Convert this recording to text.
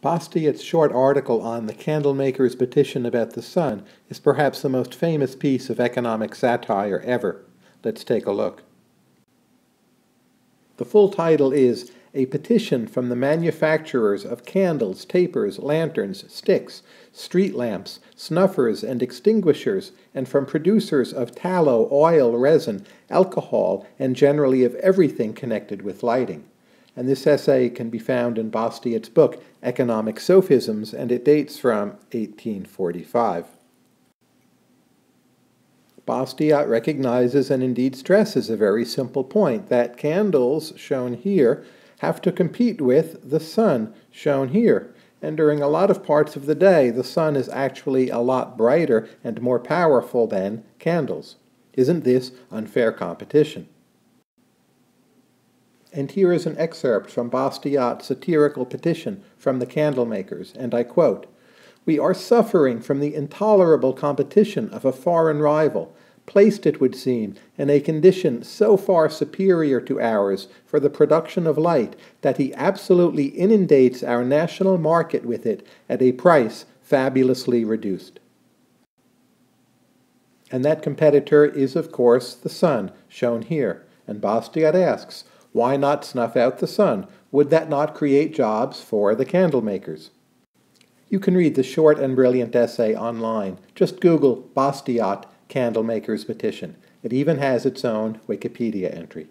Bastiat's short article on the candlemaker's petition about the sun is perhaps the most famous piece of economic satire ever. Let's take a look. The full title is A Petition from the Manufacturers of Candles, Tapers, Lanterns, Sticks, Street Lamps, Snuffers, and Extinguishers, and from producers of tallow, oil, resin, alcohol, and generally of everything connected with lighting and this essay can be found in Bastiat's book, Economic Sophisms, and it dates from 1845. Bastiat recognizes and indeed stresses a very simple point that candles, shown here, have to compete with the sun, shown here. And during a lot of parts of the day, the sun is actually a lot brighter and more powerful than candles. Isn't this unfair competition? And here is an excerpt from Bastiat's satirical petition from the candlemakers, and I quote, We are suffering from the intolerable competition of a foreign rival, placed, it would seem, in a condition so far superior to ours for the production of light that he absolutely inundates our national market with it at a price fabulously reduced. And that competitor is, of course, the sun, shown here. And Bastiat asks, why not snuff out the sun? Would that not create jobs for the candle makers? You can read the short and brilliant essay online. Just Google Bastiat Candle Makers Petition. It even has its own Wikipedia entry.